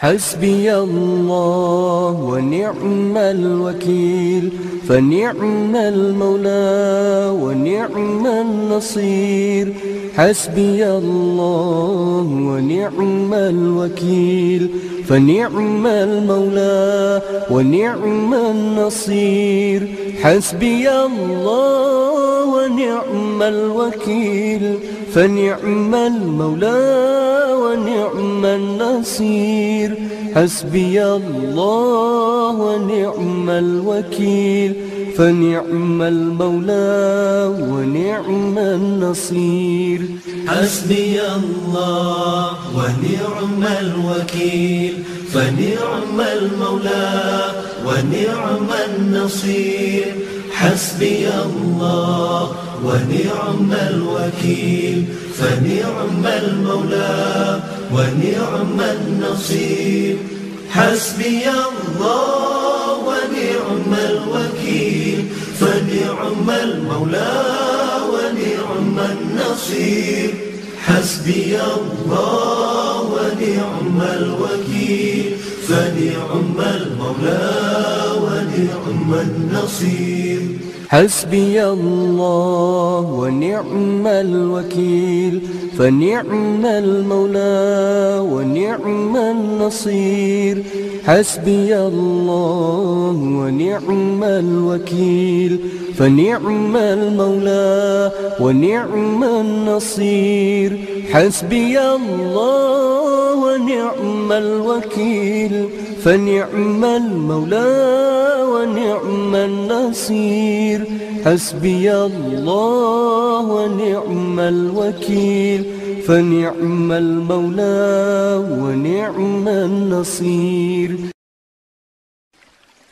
حسبي الله ونعم الوكيل فنعم المولى ونعم النصير. حسبي الله ونعم الوكيل فنعم المولى ونعم النصير. حسبي الله ونعم الوكيل فنعم المولى ونعم النصير. حسبي الله ونعم الوكيل. فنعم المولى ونعم النصير. حسبي الله ونعم الوكيل. فنعم المولى ونعم النصير. حسبي الله ونعم الوكيل فنعم المولى ونعم النصير. حسبي الله ونعم الوكيل فنعم المولى ونعم النصير. حسبي الله ونعم الوكيل فنعم المولى ونعم النصير حسبي الله ونعم الوكيل فنعم المولى ونعم النصير. حسبي الله ونعم الوكيل فنعم المولى ونعم النصير. حسبي الله ونعم الوكيل فنعم المولى ونعم النصير. حسبي الله ونعم الوكيل فنعم المولى ونعم النصير.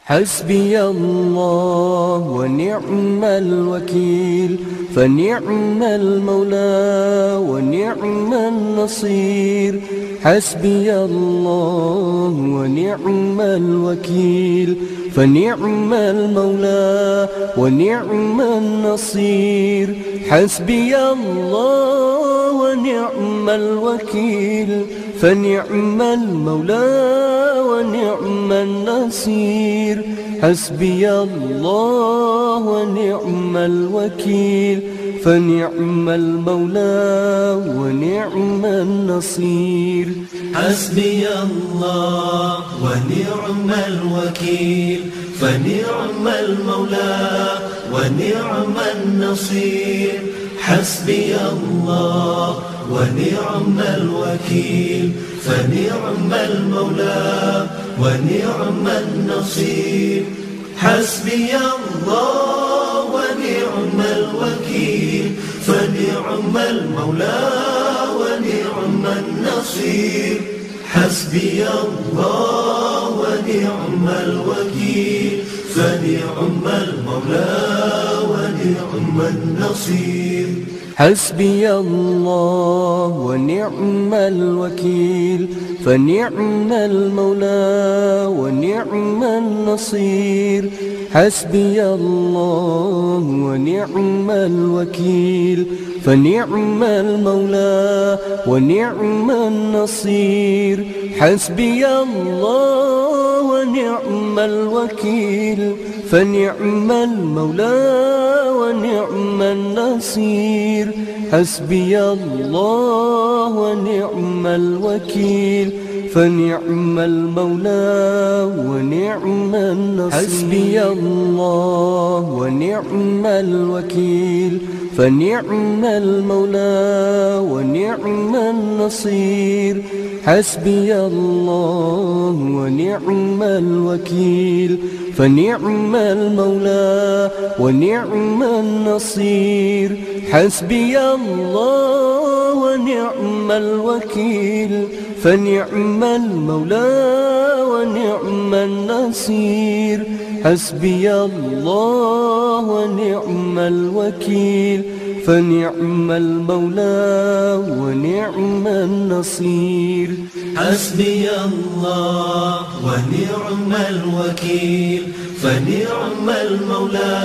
حسبي الله ونعم الوكيل فنعم المولى ونعم النصير. حسبي الله ونعم الوكيل فنعم المولى ونعم النصير. حسبي الله ونعم الوكيل فنعم المولى ونعم النصير. حسبي الله ونعم الوكيل. فنعم المولى ونعم النصير. حسبي الله ونعم الوكيل. فنعم المولى ونعم النصير. حسبي الله ونعم الوكيل فنعم المولى ونعم النصير. حسبي الله ونعم الوكيل فنعم المولى ونعم النصير. حسبي الله ونعم الوكيل فنعم المولى ونعم النصير. حسبي الله ونعم الوكيل فنعم المولى ونعم النصير. حسبي الله ونعم الوكيل فنعم المولى ونعم النصير. حسبي الله ونعم الوكيل فنعم المولى ونعم النصير. حسبي الله ونعم الوكيل. فنعم المولى ونعم النصير. حسبي الله ونعم الوكيل. فنعم المولى ونعم النصير. حسبي الله ونعم الوكيل. فنعم المولى ونعم النصير. حسبي الله ونعم الوكيل. فنعم المولى ونعم النصير. حسبي الله ونعم الوكيل فنعم المولى ونعم النصير. حسبي الله ونعم الوكيل فنعم المولى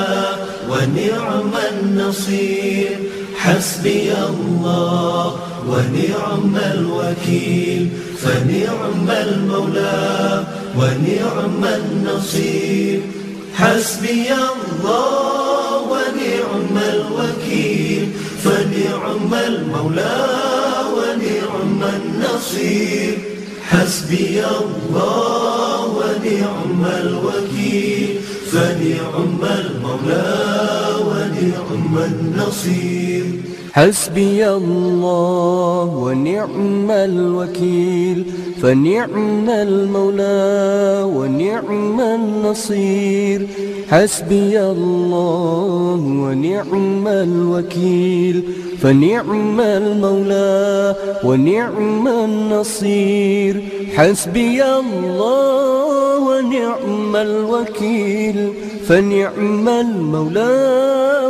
ونعم النصير. حسبي الله ونعم الوكيل فنعم المولى ونعم النصير. حسبي الله ونعم الوكيل. فنعم المولى ونعم النصير. حسبي الله ونعم الوكيل. فنعم المولى ونعم النصير. حسبي الله ونعم الوكيل فنعم المولى ونعم النصير. حسبي الله ونعم الوكيل فنعم المولى ونعم النصير. حسبي الله ونعم الوكيل فنعم المولى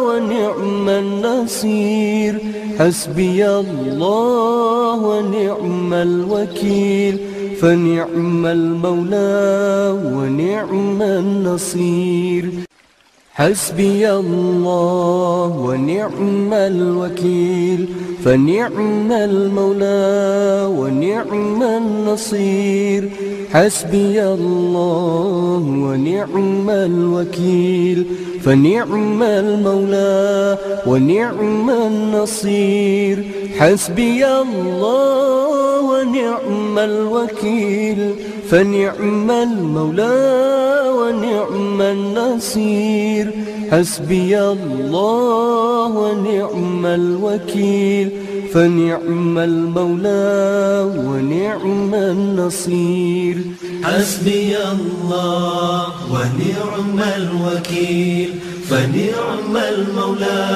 ونعم النصير. حسبي الله ونعم الوكيل. فنعم المولى ونعم النصير. حسبي الله ونعم الوكيل. فنعم المولى ونعم النصير. حسبي الله ونعم الوكيل. فنعم المولى ونعم النصير. حسبي الله ونعم الوكيل. فنعم المولى ونعم النصير. حسبي الله ونعم الوكيل فنعم المولى ونعم النصير. حسبي الله ونعم الوكيل فنعم المولى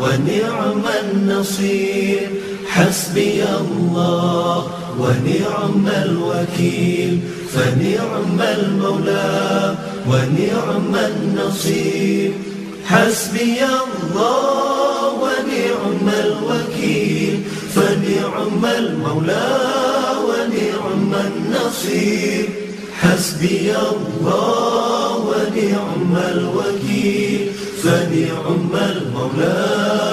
ونعم النصير. حسبي الله ونعم الوكيل فنعم المولى ونعم النصير حسبي الله ونعم الوكيل. فنعم المولى ونعم النصير حسبي الله ونعم الوكيل. فنعم المولى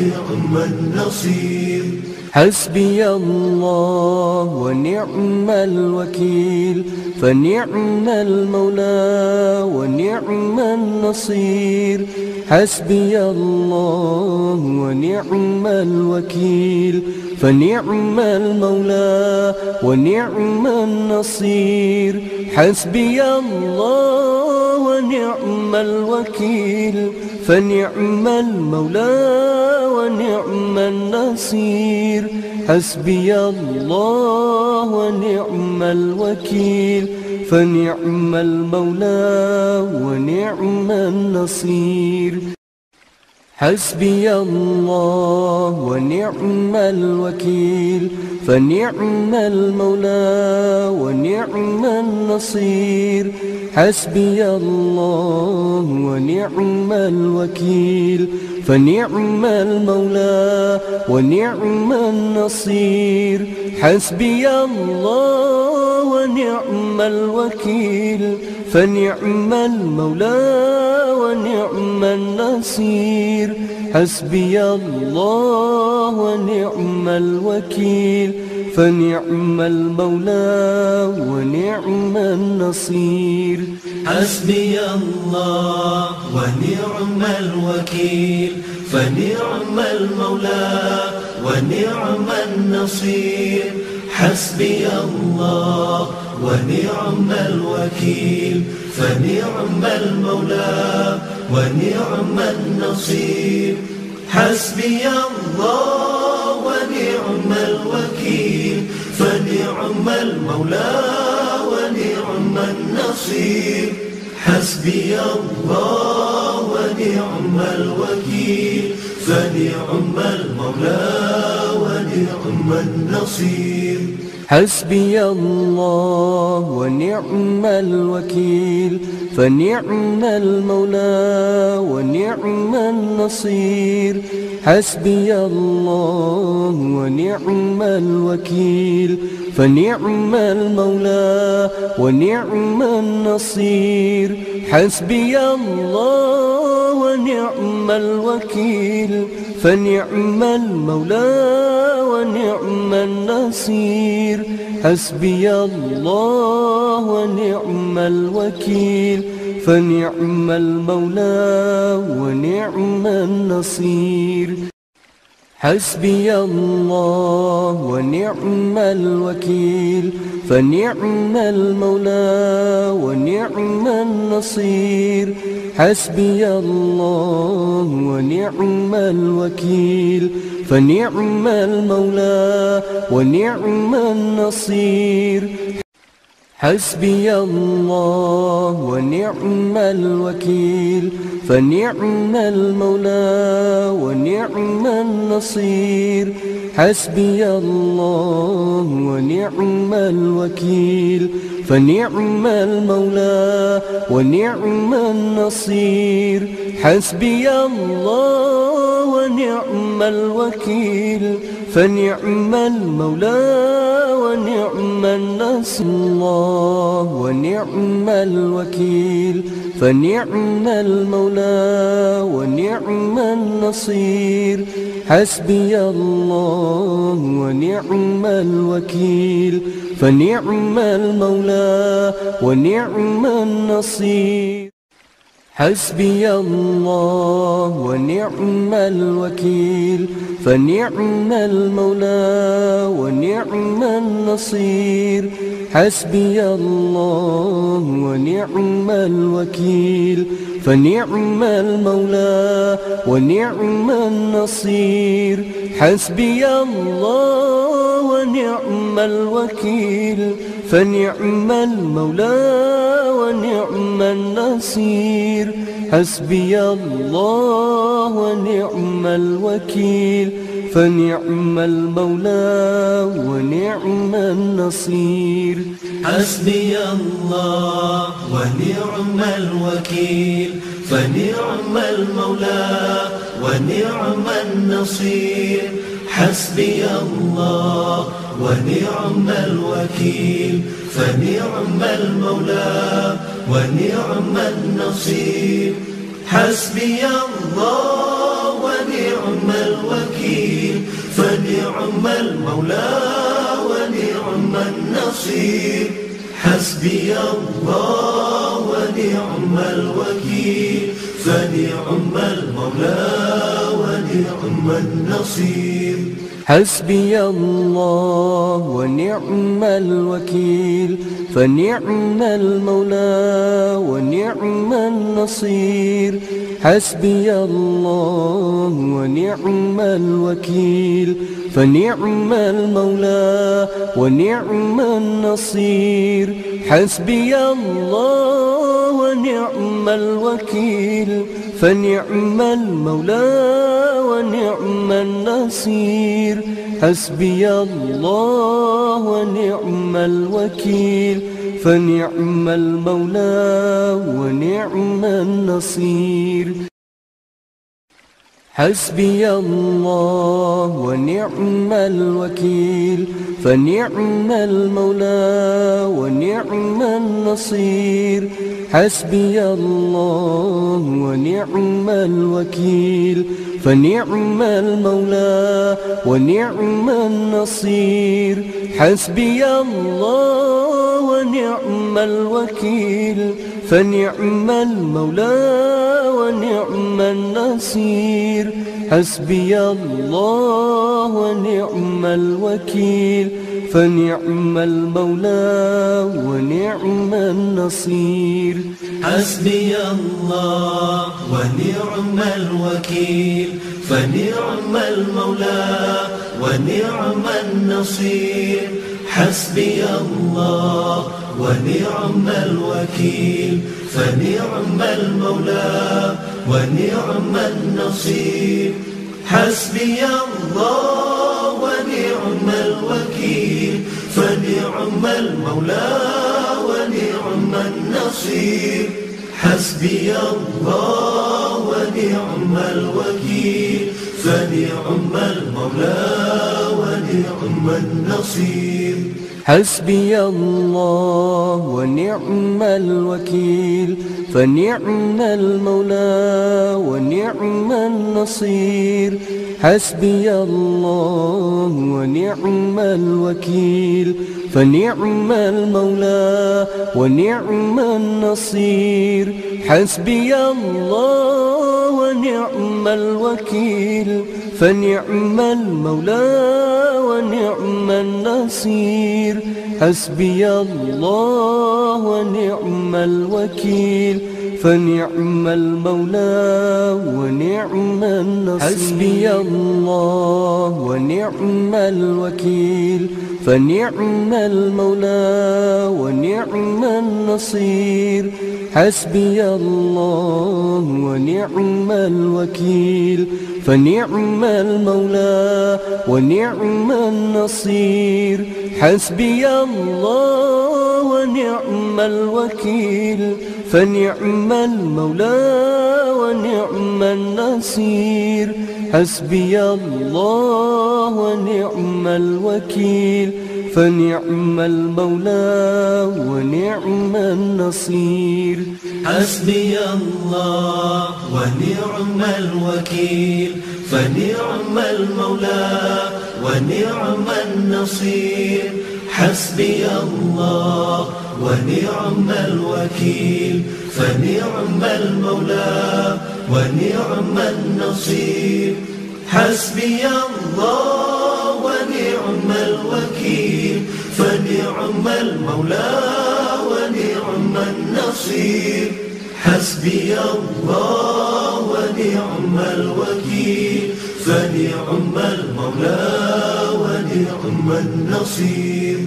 ونعم النصير. حسبي الله ونعم الوكيل فنعم المولى ونعم النصير. حسبي الله ونعم الوكيل فنعم المولى ونعم النصير. حسبي الله ونعم الوكيل فنعم المولى ونعم النصير. حسبي الله ونعم الوكيل. فنعم المولى ونعم النصير. حسبي الله ونعم الوكيل. فنعم المولى ونعم النصير. حسبي الله ونعم الوكيل فنعم المولى ونعم النصير. حسبي الله ونعم الوكيل فنعم المولى ونعم النصير. حسبي الله ونعم الوكيل فنعم المولى ونعم النصير. حسبي الله ونعم الوكيل. فنعم المولى ونعم النصير. حسبي الله ونعم الوكيل. فنعم المولى ونعم النصير. حسبي الله ونعم الوكيل فنعم المولى ونعم النصير. حسبي الله ونعم الوكيل فنعم المولى ونعم النصير حسبي الله ونعم الوكيل فنعم المولى ونعم النصير. حسبي الله ونعم الوكيل فنعم المولى ونعم النصير. حسبي الله ونعم الوكيل. فنعم المولى ونعم النصير. حسبي الله ونعم الوكيل. فنعم المولى ونعم النصير. حسبي الله ونعم الوكيل فنعم المولى ونعم النصير. حسبي الله ونعم الوكيل فنعم المولى ونعم النصير. حسبي الله ونعم الوكيل فنعم المولى ونعم النصير. حسبي الله ونعم الوكيل فنعم المولى ونعم النصير. حسبي الله ونعم الوكيل. فنعم المولى ونعم النصر الله ونعم الوكيل. فنعم المولى ونعم النصير. حسبي الله ونعم الوكيل. فنعم المولى ونعم النصير. حسبي الله ونعم الوكيل. فنعم المولى ونعم النصير. حسبي الله ونعم الوكيل. فنعم المولى ونعم النصير. حسبي الله ونعم الوكيل. فنعم المولى ونعم النصير. حسبي الله ونعم الوكيل فنعم المولى ونعم النصير. حسبي الله ونعم الوكيل فنعم المولى ونعم النصير. حسبي الله ونعم الوكيل فنعم المولى ونعم النصير. حسبي الله ونعم الوكيل. فنعم المولى ونعم النصير. حسبي الله ونعم الوكيل. فنعم المولى ونعم النصير. حسبي الله ونعم الوكيل فنعم المولى ونعم النصير. حسبي الله ونعم الوكيل فنعم المولى ونعم النصير. حسبي الله ونعم الوكيل فنعم المولى ونعم النصير. حسبي الله ونعم الوكيل فنعم المولى ونعم النصير. حسبي الله ونعم الوكيل فنعم المولى ونعم النصير. حسبي الله ونعم الوكيل فنعم المولى ونعم النصير. حسبي الله ونعم الوكيل. فنعم المولى ونعم النصير. حسبي الله ونعم الوكيل فنعم المولى ونعم النصير. حسبي الله ونعم الوكيل فنعم المولى ونعم النصير. حسبي الله ونعم الوكيل فنعم المولى ونعم النصير. حسبي الله ونعم الوكيل فنعم المولى ونعم النصير. حسبي الله ونعم الوكيل فنعم المولى ونعم النصير. حسبي الله ونعم الوكيل فنعم المولى ونعم النصير. حسبي الله ونعم الوكيل فنعم المولى ونعم النصير. حسبي الله ونعم الوكيل فنعم المولى ونعم النصير. حسبي الله ونعم الوكيل. فنعم المولى ونعم النصير. حسبي الله ونعم الوكيل. فنعم المولى ونعم النصير. حسبي الله ونعم الوكيل. فنعم المولى ونعم النصير. حسبي الله ونعم الوكيل. فنعم المولى ونعم النصير. حسبي الله ونعم الوكيل. فنعم المولى ونعم النصير. حسبي الله ونعم الوكيل. فنعم المولى ونعم النصير. حسبي الله ونعم الوكيل. فنعم المولى ونعم النصير. حسبي الله ونعم الوكيل فنعم المولى ونعم النصير. حسبي الله ونعم الوكيل فنعم المولى ونعم النصير.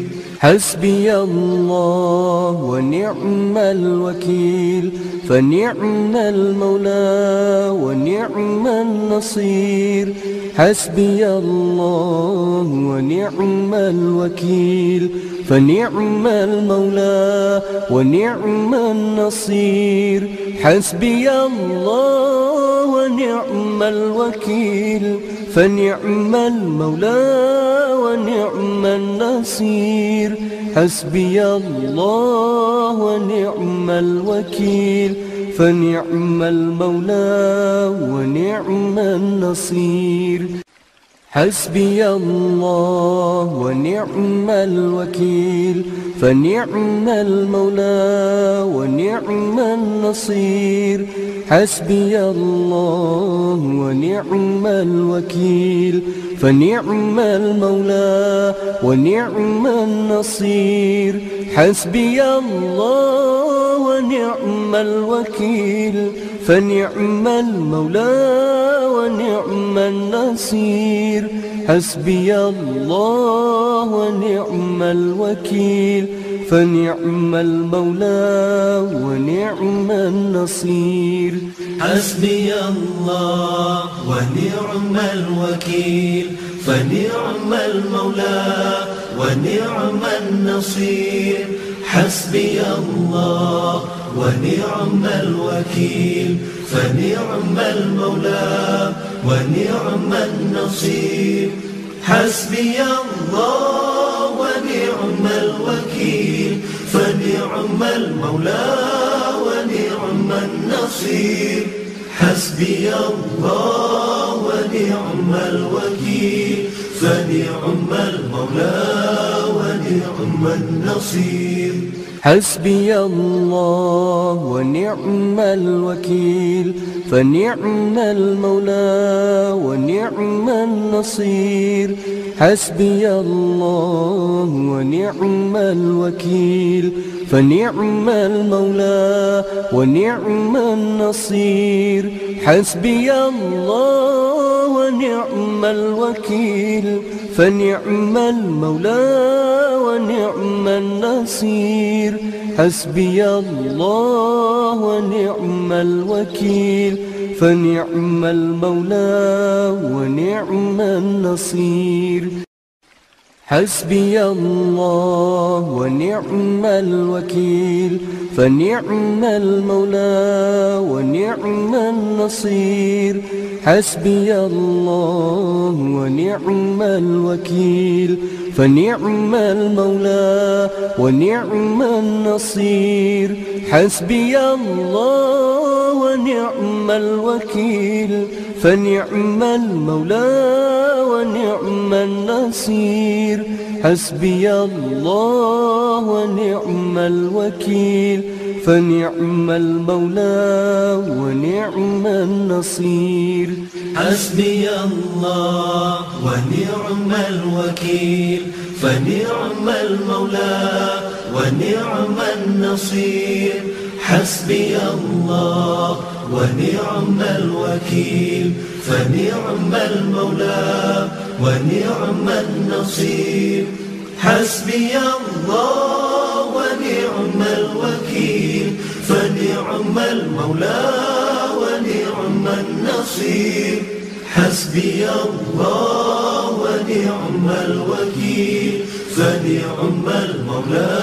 حسبي الله ونعم الوكيل فنعم المولى ونعم النصير. حسبي الله ونعم الوكيل فنعم المولى ونعم النصير. حسبي الله ونعم الوكيل فنعم المولى ونعم النصير. حسبي الله ونعم الوكيل. فنعم المولى ونعم النصير. حسبي الله ونعم الوكيل. فنعم المولى ونعم النصير. حسبي الله ونعم الوكيل. فنعم المولى ونعم النصير. حسبي الله ونعم الوكيل. فنعم المولى ونعم النصير. حسبي الله ونعم الوكيل فنعم المولى ونعم النصير. حسبي الله ونعم الوكيل فنعم المولى ونعم النصير. حسبي الله ونعم الوكيل فنعم المولى ونعم النصير. حسبي الله ونعم الوكيل. فنعم المولى ونعم النصير. حسبي الله ونعم الوكيل. فنعم المولى ونعم النصير. حسبي الله ونعم الوكيل فنعم المولى ونعم النصير. حسبي الله ونعم الوكيل فنعم المولى ونعم النصير. حسبي الله ونعم الوكيل فنعم المولى ونعم النصير. حسبي الله ونعم الوكيل. فنعم المولى ونعم النصير. حسبي الله ونعم الوكيل فنعم المولى ونعم النصير. حسبي الله ونعم الوكيل فنعم المولى ونعم النصير. حسبي الله ونعم الوكيل فنعم المولى ونعم النصير. حسبي الله ونعم الوكيل. فنعم المولى ونعم النصير. حسبي الله ونعم الوكيل. فنعم المولى ونعم النصير. حسبي الله ونعم الوكيل فنعم المولى ونعم النصير. حسبي الله ونعم الوكيل فنعم المولى ونعم النصير. حسبي الله ونعم الوكيل فنعم المولى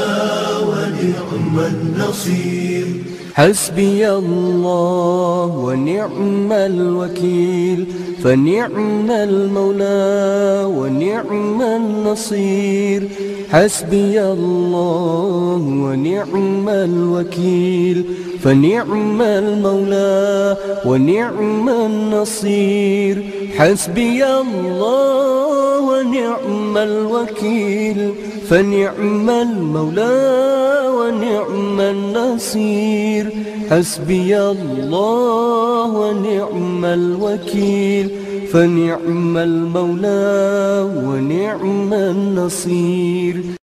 ونعم النصير. حسبي الله ونعم الوكيل فنعم المولى ونعم النصير. حسبي الله ونعم الوكيل فنعم المولى ونعم النصير. حسبي الله ونعم الوكيل. فنعم المولى ونعم النصير. حسبي الله ونعم الوكيل. فنعم المولى ونعم النصير.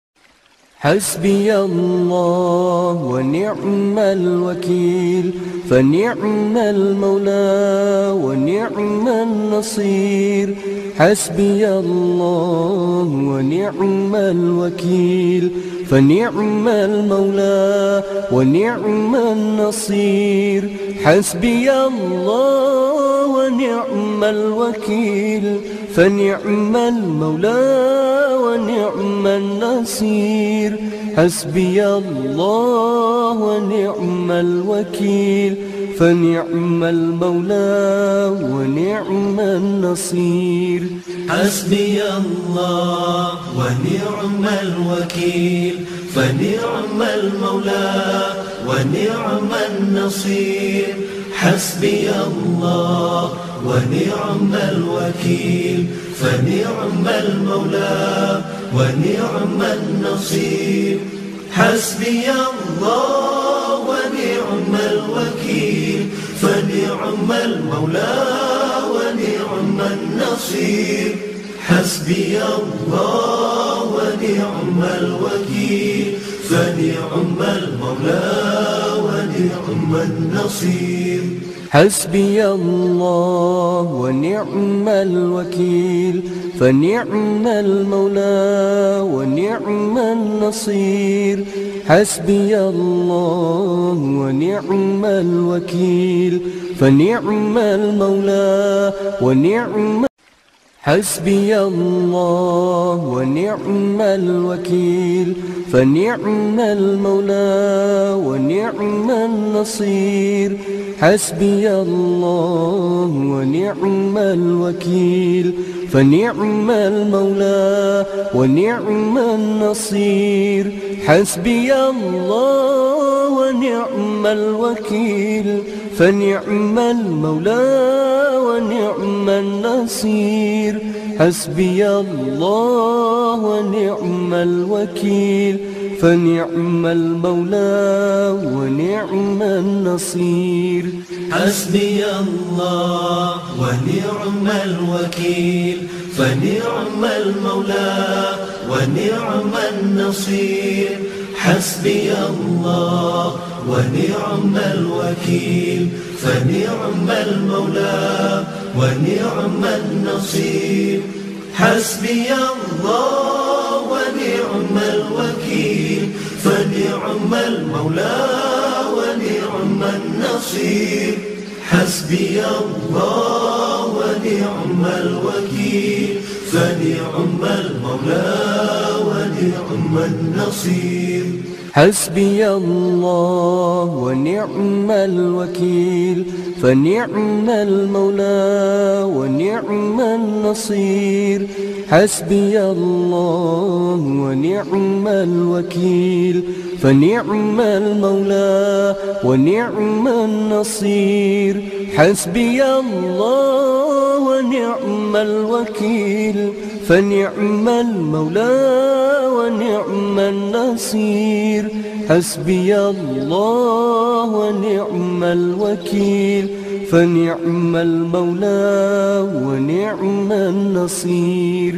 حسبي الله ونعم الوكيل فنعم المولى ونعم النصير. حسبي الله ونعم الوكيل فنعم المولى ونعم النصير. حسبي الله ونعم الوكيل. فنعم المولى ونعم النصير. حسبي الله ونعم الوكيل. فنعم المولى ونعم النصير. حسبي الله ونعم الوكيل. فنعم المولى ونعم النصير. حسبي الله ونعم الوكيل. فنعم المولى ونعم النصير. حسبي الله ونعم الوكيل. فنعم المولى ونعم النصير. حسبي الله ونعم الوكيل فنعم المولى ونعم النصير. حسبي الله ونعم الوكيل فنعم المولى ونعم النصير. حسبي الله ونعم الوكيل فنعم المولى ونعم حسبي الله ونعم الوكيل فنعم المولى ونعم النصير. حسبي الله ونعم الوكيل فنعم المولى ونعم النصير. حسبي الله ونعم الوكيل فنعم المولى ونعم النصير. حسبي الله ونعم الوكيل. فنعم المولى ونعم النصير. حسبي الله ونعم الوكيل. فنعم المولى ونعم النصير. حسبي الله ونعم الوكيل فنعم المولى ونعم النصير. حسبي الله ونعم الوكيل فنعم المولى ونعم النصير. حسبي الله ونعم الوكيل فنعم المولى ونعم النصير. حسبي الله ونعم الوكيل فنعم المولى ونعم النصير. حسبي الله ونعم الوكيل فنعم المولى ونعم النصير. حسبي الله ونعم الوكيل فنعم المولى ونعم النصير. حسبي الله ونعم الوكيل. فنعم المولى ونعم النصير.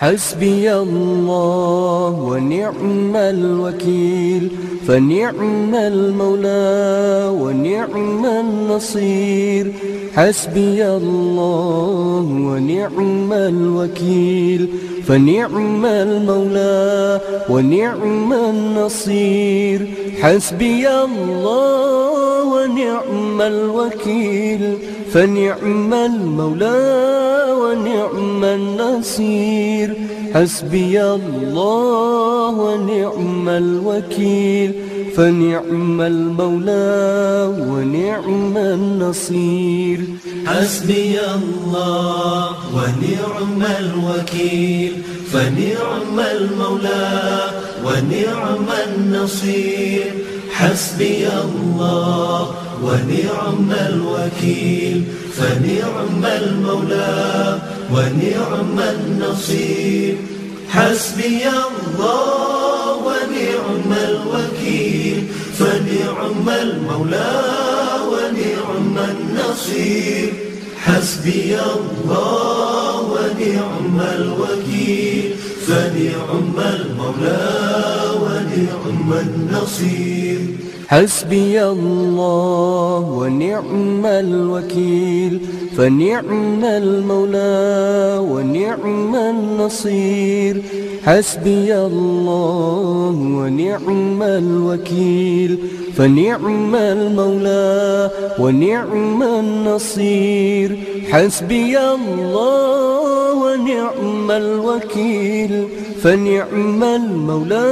حسبي الله ونعم الوكيل فنعم المولى ونعم النصير. حسبي الله ونعم الوكيل فنعم المولى ونعم النصير. حسبي الله ونعم الوكيل فنعم المولى ونعم النصير. حسبي الله ونعم الوكيل. فنعم المولى ونعم النصير. حسبي الله ونعم الوكيل. فنعم المولى ونعم النصير. حسبي الله ونعم الوكيل فنعم المولى ونعم النصير. حسبي الله ونعم الوكيل فنعم المولى ونعم النصير. حسبي الله ونعم الوكيل فنعم المولى ونعم النصير. حسبي الله ونعم الوكيل فنعم المولى ونعم النصير. حسبي الله ونعم الوكيل فنعم المولى ونعم النصير. حسبي الله ونعم الوكيل فنعم المولى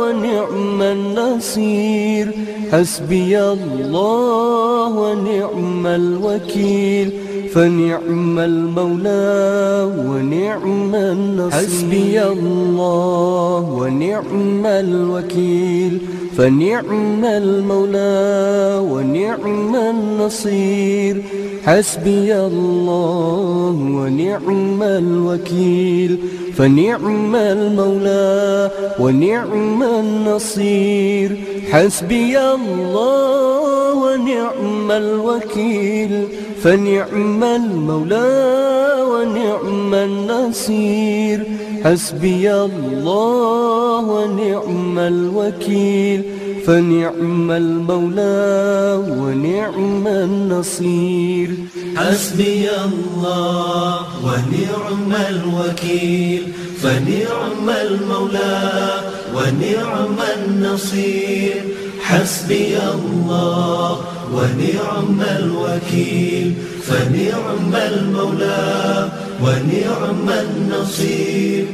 ونعم النصير. حسبي الله ونعم الوكيل فنعم المولى ونعم النصير. حسبي الله ونعم الوكيل. فنعم المولى ونعم النصير. حسبي الله ونعم الوكيل. فنعم المولى ونعم النصير. حسبي الله ونعم الوكيل. فنعم المولى ونعم النصير. حسبي الله ونعم الوكيل. فنعم المولى ونعم النصير. حسبي الله ونعم الوكيل. فنعم المولى ونعم النصير. حسبي الله ونعم الوكيل فنعم المولى ونعم النصير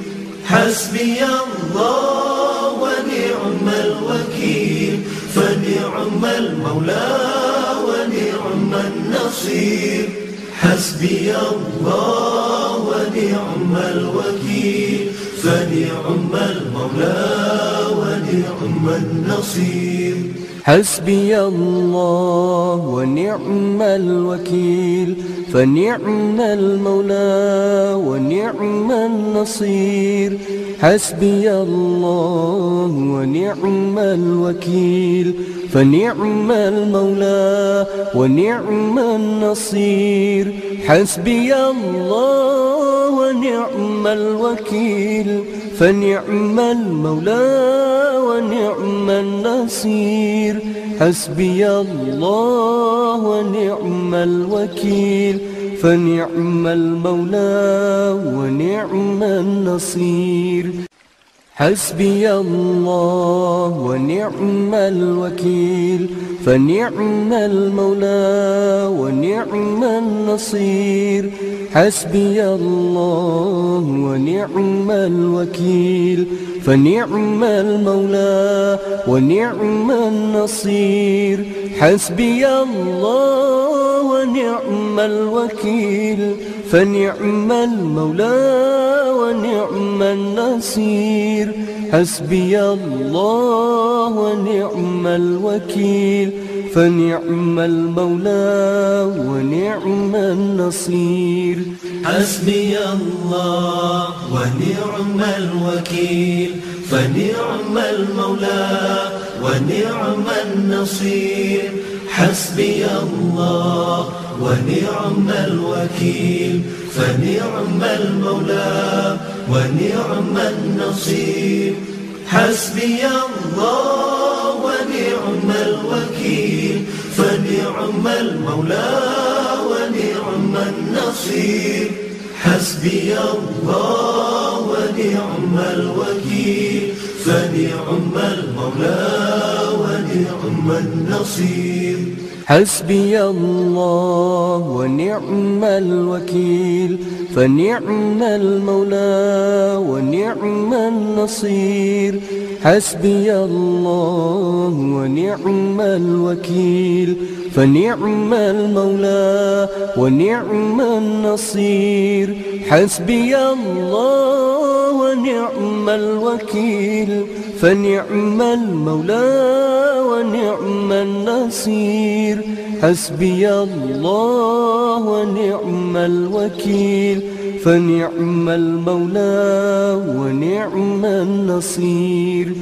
حسبي الله ونعم الوكيل فنعم المولى ونعم النصير حسبي الله ونعم الوكيل فنعم المولى ونعم النصير حسبي الله ونعم الوكيل فنعم المولى ونعم النصير. حسبي الله ونعم الوكيل فنعم المولى ونعم النصير. حسبي الله ونعم الوكيل فنعم المولى ونعم النصير. حسبي الله ونعم الوكيل. فنعم المولى ونعم النصير. حسبي الله ونعم الوكيل. فنعم المولى ونعم النصير. حسبي الله ونعم الوكيل. فنعم المولى ونعم النصير. حسبي الله ونعم الوكيل. فنعم المولى ونعم النصير. حسبي الله ونعم الوكيل فنعم المولى ونعم النصير. حسبي الله ونعم الوكيل فنعم المولى ونعم النصير. حسبي الله ونعم الوكيل فنعم المولى ونعم النصير حسبي الله ونعم الوكيل. فنعم المولى ونعم النصير حسبي الله ونعم الوكيل. فنعم المولى ونعم النصير حسبي الله ونعم الوكيل فنعم المولى ونعم النصير. حسبي الله ونعم الوكيل فنعم المولى ونعم النصير. حسبي الله ونعم الوكيل فنعم المولى ونعم النصير. حسبي الله ونعم الوكيل. فنعم المولى ونعم النصير.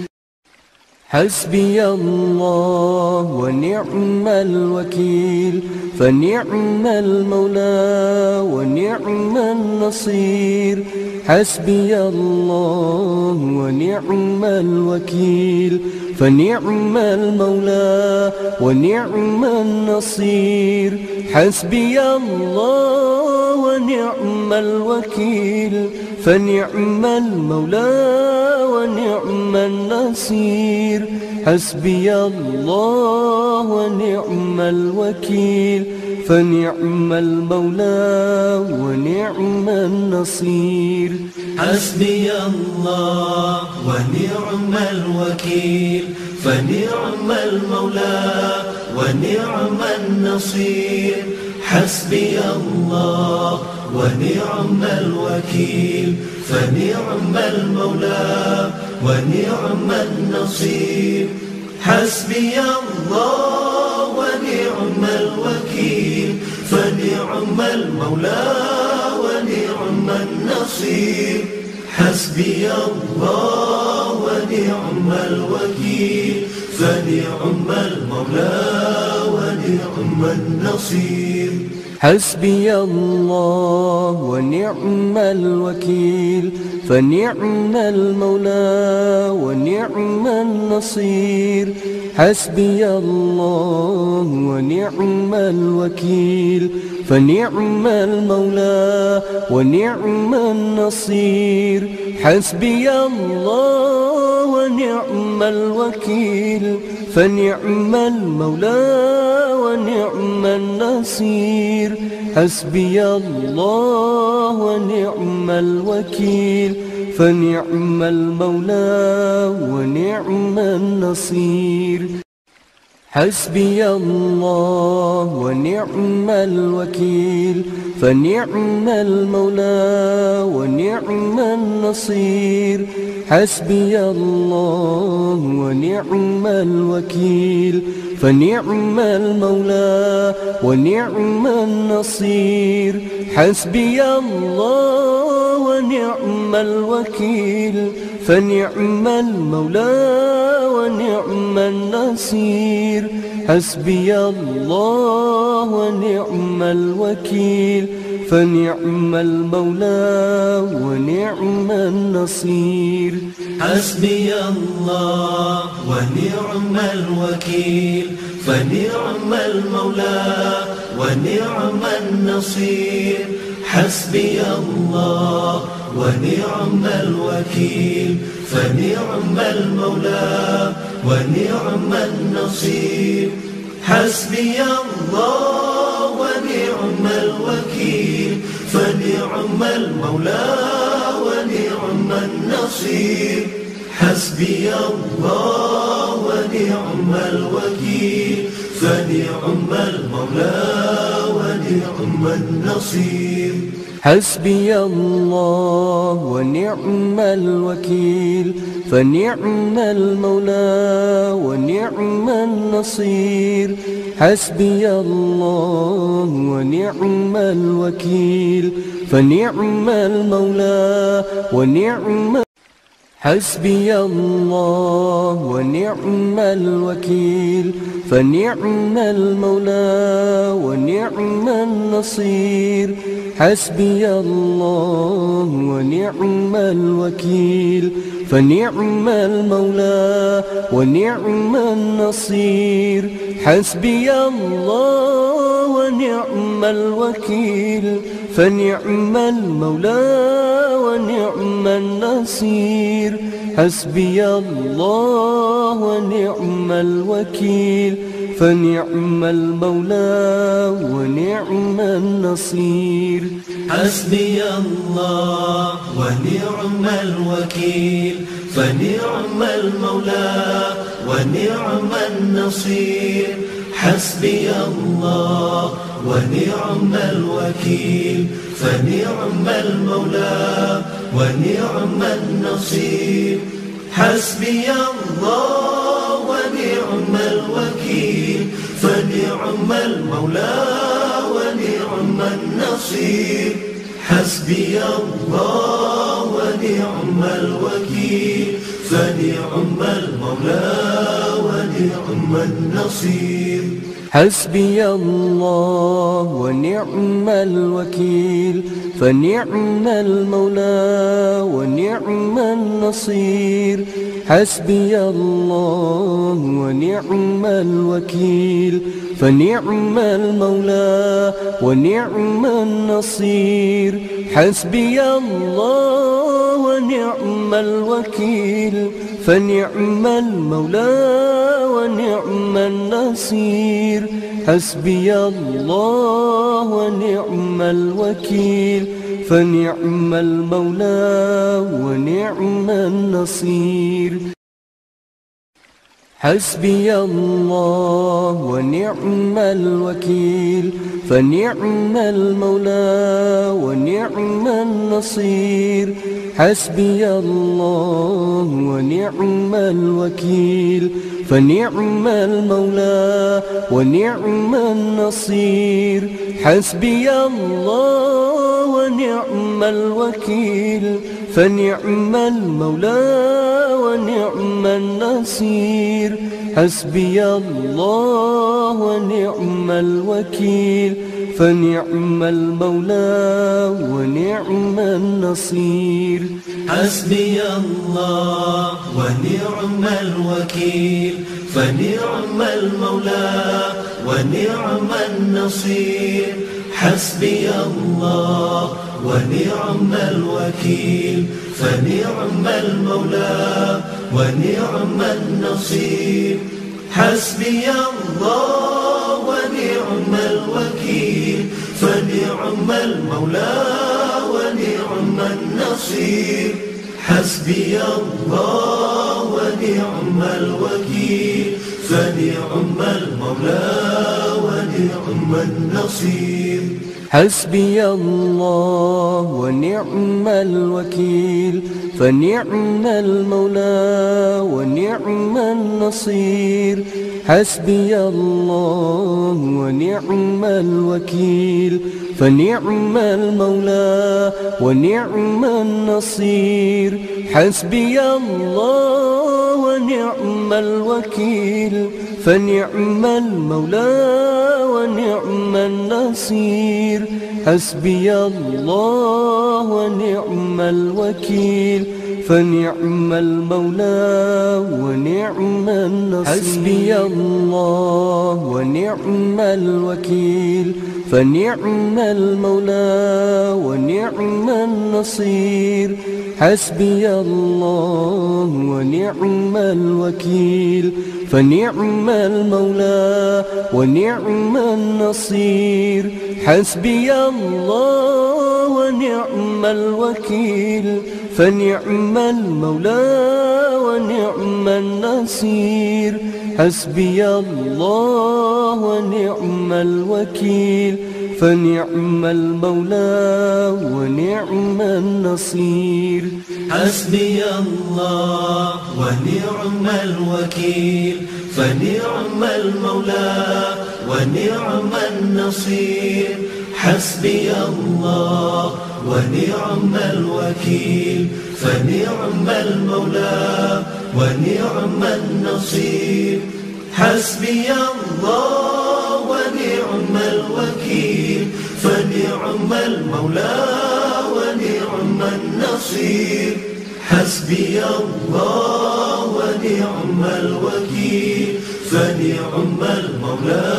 حسبي الله ونعم الوكيل. فنعم المولى ونعم النصير. حسبي الله ونعم الوكيل فنعم المولى ونعم النصير. حسبي الله ونعم الوكيل فنعم المولى ونعم النصير. حسبي الله ونعم الوكيل فنعم المولى ونعم النصير. حسبي الله ونعم الوكيل. فنعم المولى ونعم النصير. حسبي الله ونعم الوكيل. فنعم المولى ونعم النصير. حسبي الله ونعم الوكيل فنعم المولى ونعم النصير. حسبي الله ونعم الوكيل فنعم المولى ونعم النصير. حسبي الله ونعم الوكيل فنعم المولى ونعم النصير. حسبي الله ونعم الوكيل فنعم المولى ونعم النصير. حسبي الله ونعم الوكيل فنعم المولى ونعم النصير. حسبي الله ونعم الوكيل. فنعم المولى ونعم النصير. حسبي الله ونعم الوكيل. فنعم المولى ونعم النصير. حسبي الله ونعم الوكيل فنعم المولى ونعم النصير. حسبي الله ونعم الوكيل فنعم المولى ونعم النصير. حسبي الله ونعم الوكيل فنعم المولى ونعم النصير. حسبي الله ونعم الوكيل. فنعم المولى ونعم النصير. حسبي الله ونعم الوكيل. فنعم المولى ونعم النصير. حسبي الله ونعم الوكيل فنعم المولى ونعم النصير. حسبي الله ونعم الوكيل فنعم المولى ونعم النصير. حسبي الله ونعم الوكيل فنعم المولى ونعم النصير. حسبي الله ونعم الوكيل فنعم المولى ونعم حسبي الله ونعم الوكيل فنعم المولى ونعم النصير. حسبي الله ونعم الوكيل. فنعم المولى ونعم النصير. حسبي الله ونعم الوكيل. فنعم المولى ونعم النصير. حسبي الله ونعم الوكيل. فنعم المولى ونعم النصير. حسبي الله ونعم الوكيل. فنعم المولى ونعم النصير. حسبي الله ونعم الوكيل. فنعم المولى ونعم النصير. حسبي الله فنعم المولى ونعم النصير. حسبي الله ونعم الوكيل. فنعم المولى ونعم النصير. حسبي الله ونعم الوكيل. فنعم المولى ونعم النصير. حسبي الله ونعم الوكيل فنعم المولى ونعم النصير. حسبي الله ونعم الوكيل فنعم المولى ونعم النصير. حسبي الله ونعم الوكيل فنعم المولى ونعم النصير. حسبي الله ونعم الوكيل فنعم المولى ونعم النصير. حسبي الله ونعم الوكيل فنعم المولى ونعم النصير. حسبي الله ونعم الوكيل فنعم المولى ونعم النصير. حسبي الله ونعم الوكيل. فنعم المولى ونعم النصير. حسبي الله ونعم الوكيل. فنعم المولى ونعم النصير. حسبي الله ونعم الوكيل فنعم المولى ونعم النصير. حسبي الله ونعم الوكيل فنعم المولى ونعم النصير. حسبي الله ونعم الوكيل فنعم المولى ونعم النصير. حسبي الله ونعم الوكيل فنعم المولى ونعم النصير. حسبي الله ونعم الوكيل فنعم المولى ونعم النصير. حسبي الله ونعم الوكيل فنعم المولى ونعم النصير. حسبي الله ونعم الوكيل. فنعم المولى ونعم النصير. حسبي الله ونعم الوكيل. فنعم المولى ونعم النصير. حسبي الله ونعم الوكيل. فنعم المولى ونعم النصير. حسبي الله ونعم الوكيل. فنعم المولى ونعم النصير. حسبي الله ونعم الوكيل. فنعم المولى ونعم النصير. حسبي الله ونعم الوكيل. فنعم المولى ونعم النصير. حسبي الله ونعم الوكيل. فنعم المولى ونعم النصير. حسبي الله ونعم الوكيل. فنعم المولى ونعم النصير. حسبي الله ونعم الوكيل. فنعم المولى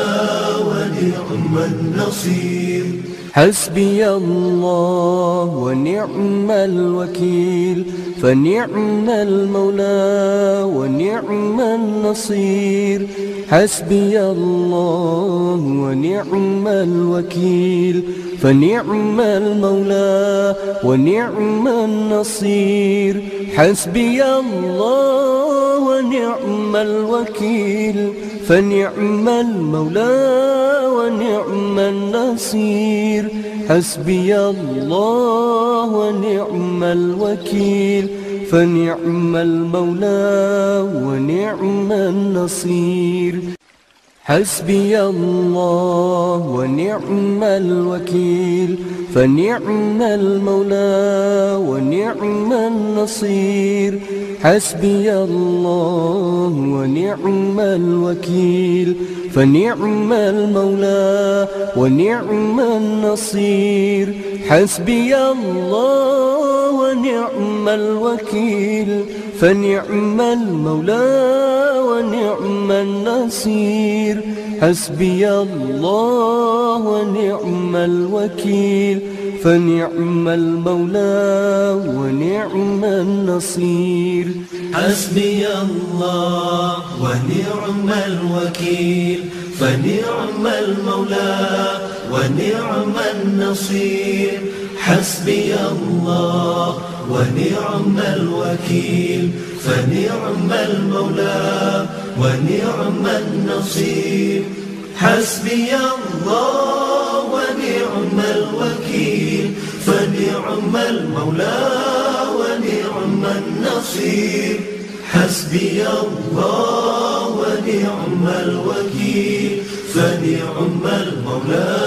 ونعم النصير حسبي الله ونعم الوكيل فنعم المولى ونعم النصير. حسبي الله ونعم الوكيل فنعم المولى ونعم النصير. حسبي الله ونعم الوكيل. فنعم المولى ونعم النصير. حسبي الله ونعم الوكيل. فنعم المولى ونعم النصير. حسبي الله ونعم الوكيل. فنعم المولى ونعم النصير. حسبي الله ونعم الوكيل. فنعم المولى ونعم النصير. حسبي الله ونعم الوكيل. فنعم المولى ونعم النصير. حسبي الله ونعم الوكيل. فنعم المولى ونعم النصير. حسبي الله ونعم الوكيل. فنعم المولى ونعم النصير. حسبي الله ونعم الوكيل. فنعم المولى ونعم النصير. حسبي الله ونعم الوكيل فنعم المولى ونعم النصير. حسبي الله ونعم الوكيل فنعم المولى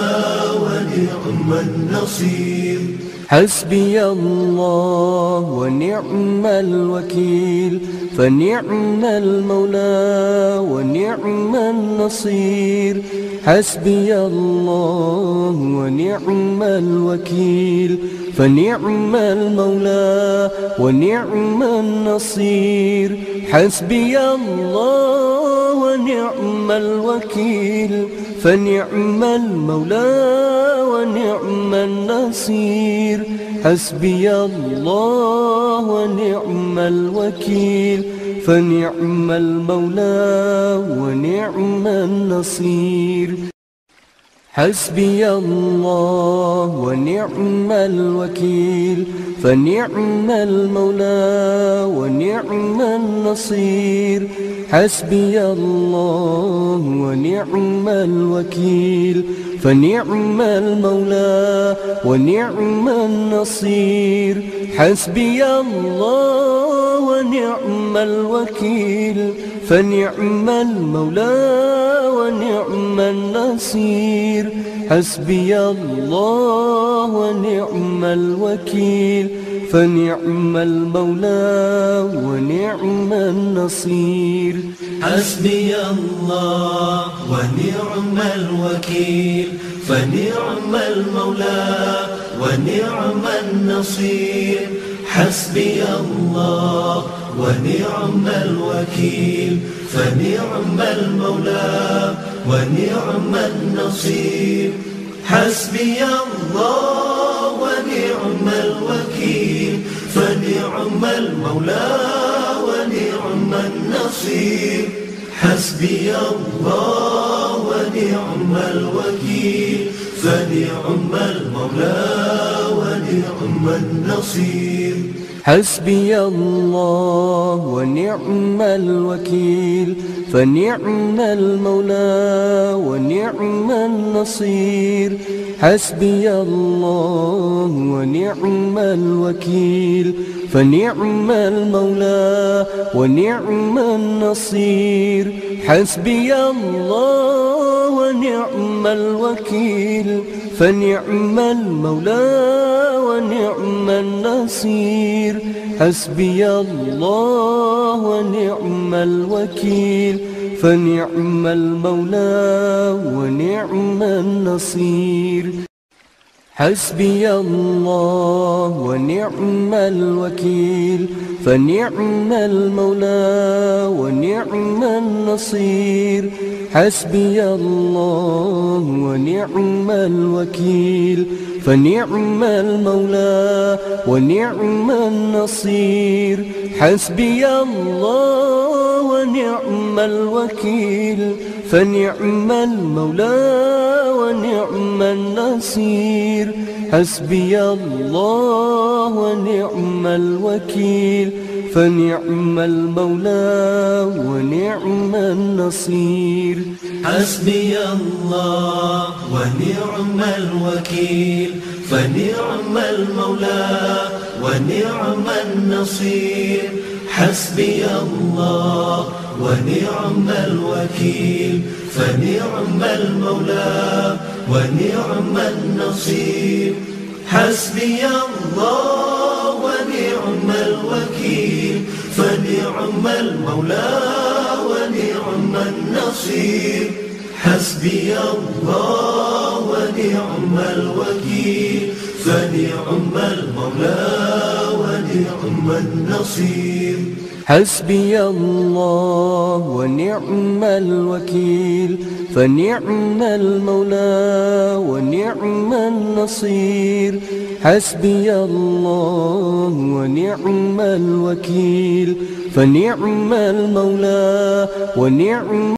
ونعم النصير. حسبي الله ونعم الوكيل فنعم المولى ونعم النصير. حسبي الله ونعم الوكيل فنعم المولى ونعم النصير. حسبي الله ونعم الوكيل. فنعم المولى ونعم النصير. حسبي الله ونعم الوكيل. فنعم المولى ونعم النصير. حسبي الله ونعم الوكيل. فنعم المولى ونعم النصير. حسبي الله ونعم الوكيل. فنعم المولى ونعم النصير. حسبي الله ونعم الوكيل. فنعم المولى ونعم النصير. حسبي الله ونعم الوكيل فنعم المولى ونعم النصير. حسبي الله ونعم الوكيل فنعم المولى ونعم النصير. حسبي الله ونعم الوكيل فنعم المولى ونعم النصير. حسبي الله ونعم الوكيل. فنعم المولى ونعم النصير. حسبي الله ونعم الوكيل. فنعم المولى ونعم النصير. حسبي الله ونعم الوكيل فنعم المولى ونعم النصير. حسبي الله ونعم الوكيل فنعم المولى ونعم النصير. حسبي الله ونعم الوكيل. فنعم المولى ونعم النصير. حسبي الله ونعم الوكيل. فنعم المولى ونعم النصير. حسبي الله ونعم الوكيل فنعم المولى ونعم النصير. حسبي الله ونعم الوكيل فنعم المولى ونعم النصير. حسبي الله ونعم الوكيل فنعم المولى ونعم النصير. حسبي الله ونعم الوكيل. فنعم المولى ونعم النصير. حسبي الله ونعم الوكيل. فنعم المولى ونعم النصير. حسبي الله ونعم الوكيل فنعم المولى ونعم النصير حسبي الله ونعم الوكيل فنعم المولى ونعم النصير حسبي الله ونعم الوكيل فنعم المولى ونعم النصير حسبي الله ونعم الوكيل فنعم المولى ونعم النصير. حسبي الله ونعم الوكيل فنعم المولى ونعم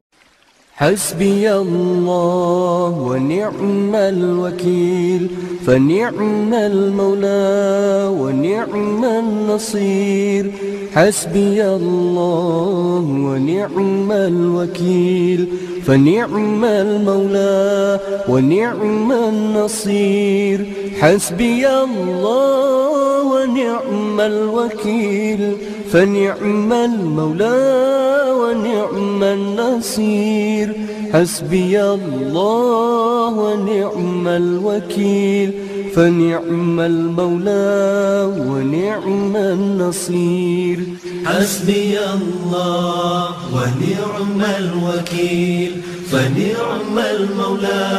حسبي الله ونعم الوكيل فنعم المولى ونعم النصير. حسبي الله ونعم الوكيل. فنعم المولى ونعم النصير. حسبي الله ونعم الوكيل. فنعم المولى ونعم النصير. حسبي الله ونعم الوكيل فنعم المولى ونعم النصير. حسبي الله ونعم الوكيل فنعم المولى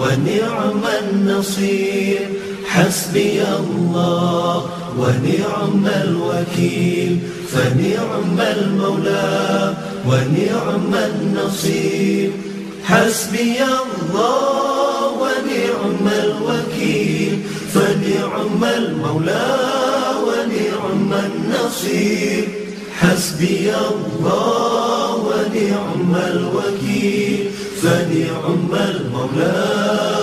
ونعم النصير. حسبي الله ونعم الوكيل فنعم المولى ونعم النصير. حسبي الله ونعم الوكيل. فنعم المولى ونعم النصير. حسبي الله ونعم الوكيل. فنعم المولى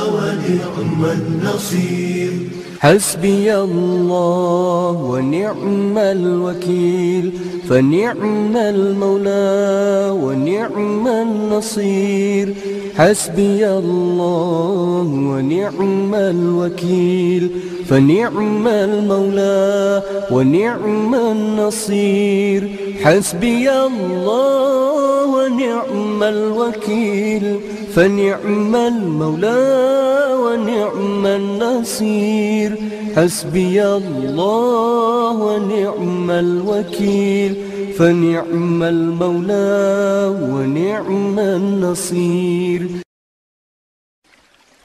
ونعم النصير. حسبي الله ونعم الوكيل فنعم المولى ونعم النصير. حسبي الله ونعم الوكيل فنعم المولى ونعم النصير. حسبي الله ونعم الوكيل فنعم المولى ونعم النصير. حسبي الله ونعم الوكيل فنعم المولى ونعم النصير.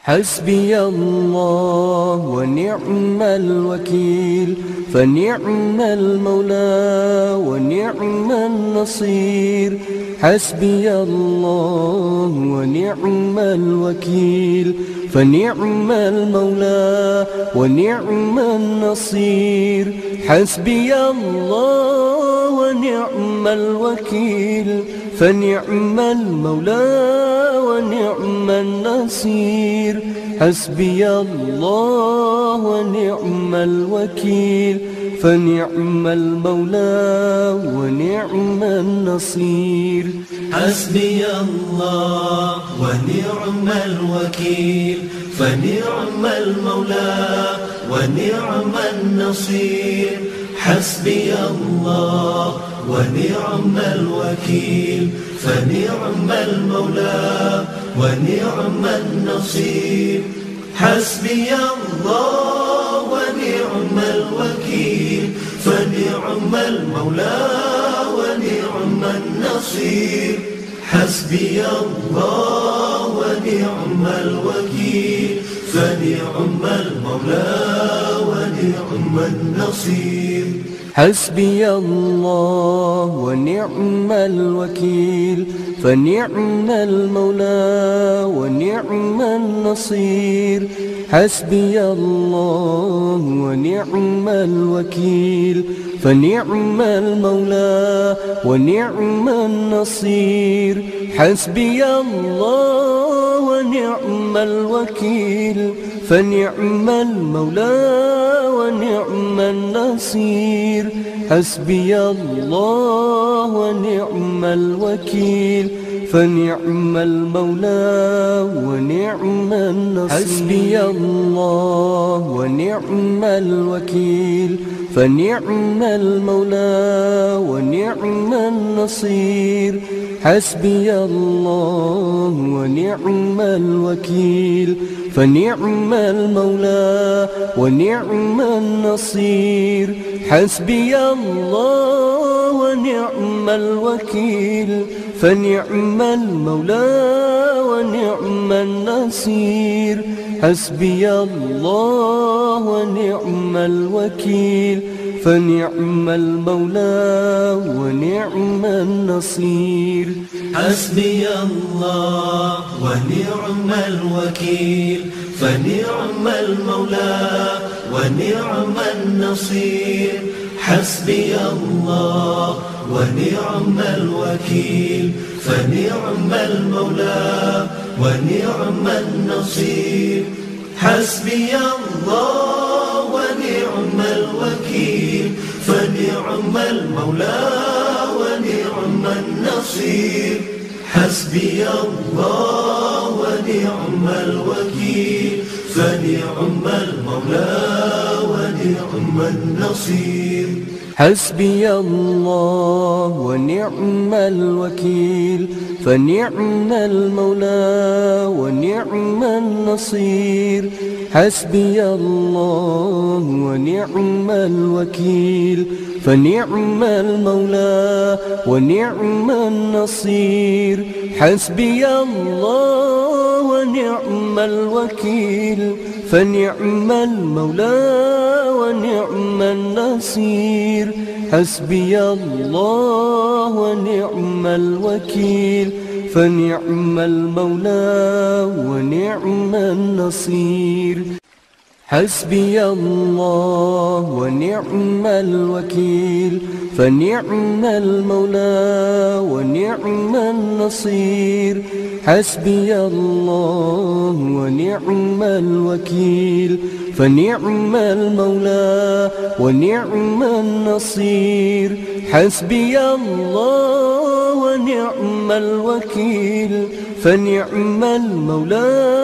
حسبي الله ونعم الوكيل فنعم المولى ونعم النصير. حسبي الله ونعم الوكيل فنعم المولى ونعم النصير. حسبي الله ونعم الوكيل فنعم المولى ونعم النصير. حسبي الله ونعم الوكيل. فنعم المولى ونعم النصير. حسبي الله ونعم الوكيل. فنعم المولى ونعم النصير. حسبي الله ونعم الوكيل فنعم المولى ونعم النصير. حسبي الله ونعم الوكيل فنعم المولى ونعم النصير. حسبي الله ونعم الوكيل فنعم المولى ونعم النصير. حسبي الله ونعم الوكيل فنعم المولى ونعم النصير. حسبي الله ونعم الوكيل فنعم المولى ونعم النصير. حسبي الله ونعم الوكيل فنعم المولى ونعم النصير. حسبي الله ونعم الوكيل. فنعم المولى ونعم النصير. حسبي الله ونعم الوكيل. فنعم المولى ونعم النصير. حسبي الله ونعم الوكيل. فنعم المولى ونعم النصير. حسبي الله ونعم الوكيل. فنعم المولى ونعم النصير. حسبي الله ونعم الوكيل فنعم المولى ونعم النصير. حسبي الله ونعم الوكيل فنعم المولى ونعم النصير. حسبي الله ونعم الوكيل فنعم المولى ونعم النصير. حسبي الله ونعم الوكيل. فنعم المولى ونعم النصير. حسبي الله ونعم الوكيل. فنعم المولى ونعم النصير. حسبي الله ونعم الوكيل فنعم المولى ونعم النصير. حسبي الله ونعم الوكيل فنعم المولى ونعم النصير. حسبي الله ونعم الوكيل فنعم المولى ونعم النصير. حسبي الله ونعم الوكيل فنعم المولى ونعم النصير. حسبي الله ونعم الوكيل فنعم المولى ونعم النصير. حسبي الله ونعم الوكيل فنعم المولى ونعم النصير. حسبي الله ونعم الوكيل. فنعم المولى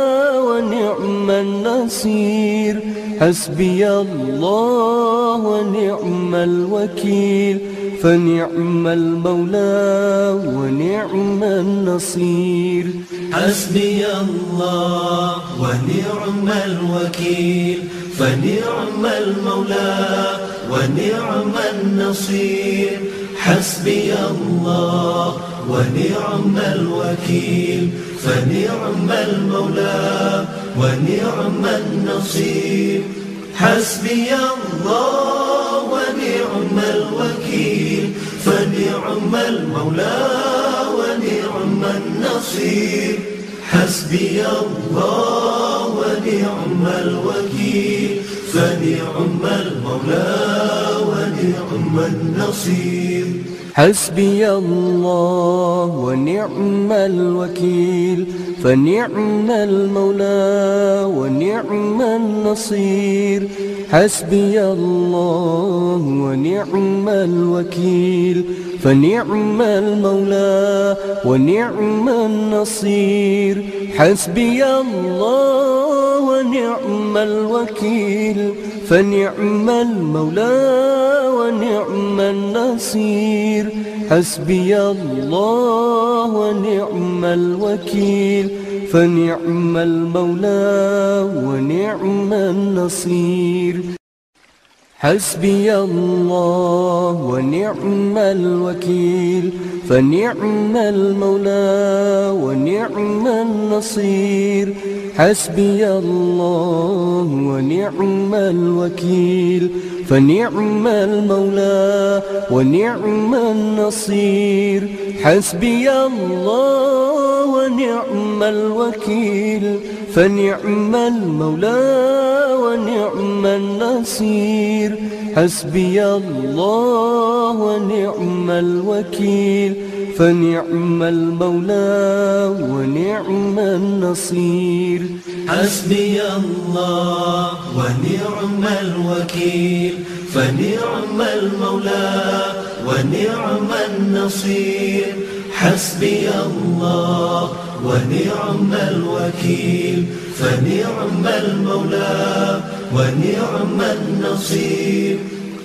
ونعم النصير. حسبي الله ونعم الوكيل. فنعم المولى ونعم النصير. حسبي الله ونعم الوكيل. فنعم المولى ونعم النصير. حسبي الله ونعم الوكيل. فنعم المولى ونعم النصير. حسبي الله ونعم الوكيل فنعم المولى ونعم النصير. حسبي الله ونعم الوكيل فنعم المولى ونعم النصير. حسبي الله ونعم الوكيل فنعم المولى ونعم النصير. حسبي الله ونعم الوكيل فنعم المولى ونعم النصير. حسبي الله ونعم الوكيل فنعم المولى ونعم النصير. حسبي الله ونعم الوكيل فنعم المولى ونعم النصير. حسبي الله ونعم الوكيل فنعم المولى ونعم النصير. حسبي الله ونعم الوكيل فنعم المولى ونعم النصير. حسبي الله ونعم الوكيل. فنعم المولى ونعم النصير. حسبي الله ونعم الوكيل فنعم المولى ونعم النصير. حسبي الله ونعم الوكيل فنعم المولى ونعم النصير. حسبي الله ونعم الوكيل فنعم المولى ونعم النصير.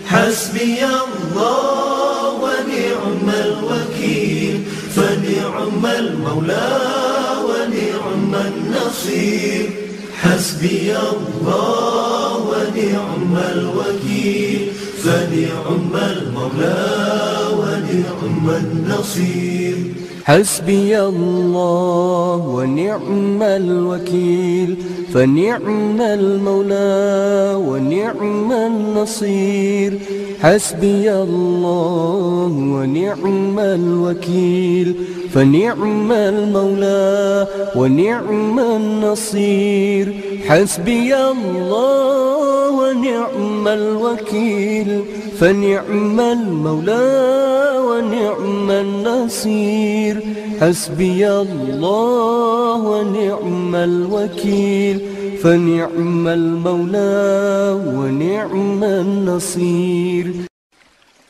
حسبي الله ونعم الوكيل فنعم المولى ونعم النصير. حسبي الله ونعم الوكيل فنعم المولى ونعم النصير. حسبي الله ونعم الوكيل فنعم المولى ونعم النصير. حسبي الله ونعم الوكيل فنعم المولى ونعم النصير. حسبي الله ونعم الوكيل فنعم المولى ونعم النصير. حسبي الله ونعم الوكيل. فنعم المولى ونعم النصير.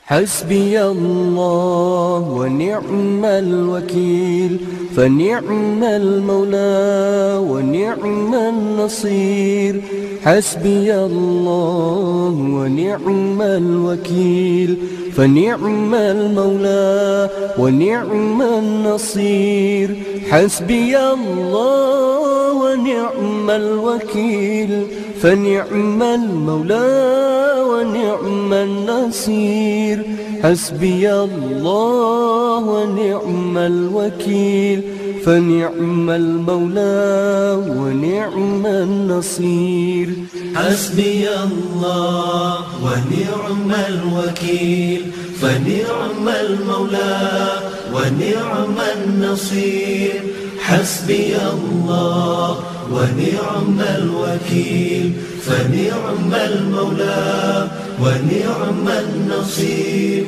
حسبي الله ونعم الوكيل فنعم المولى ونعم النصير. حسبي الله ونعم الوكيل فنعم المولى ونعم النصير. حسبي الله ونعم الوكيل فنعم المولى ونعم النصير. حسبي الله ونعم الوكيل. فنعم المولى ونعم النصير. حسبي الله ونعم الوكيل. فنعم المولى ونعم النصير. حسبي الله ونعم الوكيل فنعم المولى ونعم النصير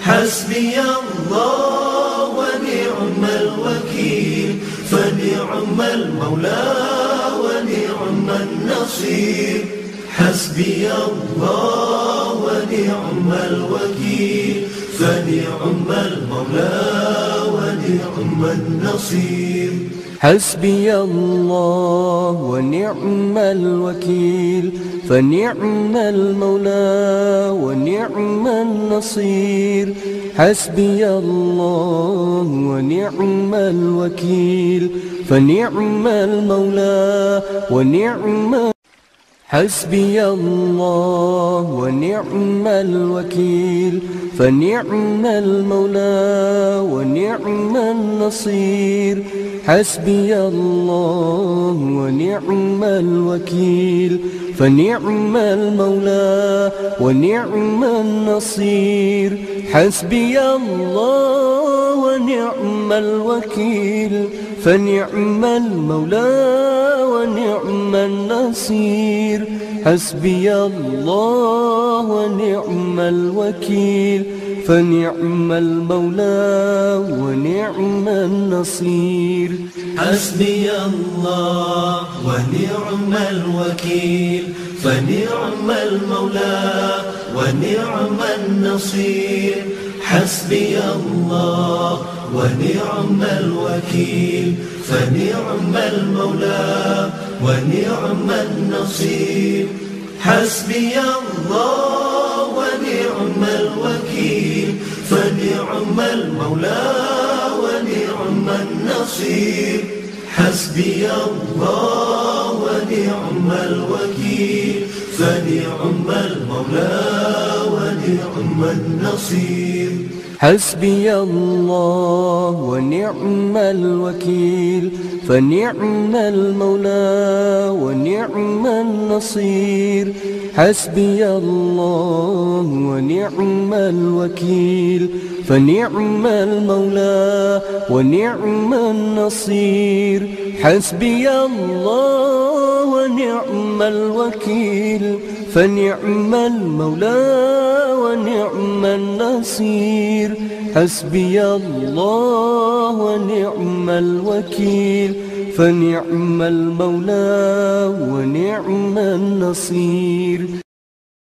حسبي الله ونعم الوكيل فنعم المولى ونعم النصير حسبي الله ونعم الوكيل فنعم المولى ونعم النصير. حسبي الله ونعم الوكيل فنعم المولى ونعم النصير. حسبي الله ونعم الوكيل فنعم المولى ونعم حسبي الله ونعم الوكيل فنعم المولى ونعم النصير. حسبي الله ونعم الوكيل فنعم المولى ونعم النصير. حسبي الله ونعم الوكيل فنعم المولى ونعم النصير. حسبي الله ونعم الوكيل. فنعم المولى ونعم النصير. حسبي الله ونعم الوكيل. فنعم المولى ونعم النصير. حسبي الله ونعم الوكيل فنعم المولى ونعم النصير حسبي الله ونعم الوكيل فنعم المولى ونعم النصير حسبي الله ونعم الوكيل فنعم المولى ونعم النصير حسبي الله ونعم الوكيل فنعم المولى ونعم النصير. حسبي الله ونعم الوكيل فنعم المولى ونعم النصير. حسبي الله ونعم الوكيل فنعم المولى ونعم النصير. حسبي الله ونعم الوكيل. فنعم المولى ونعم النصير.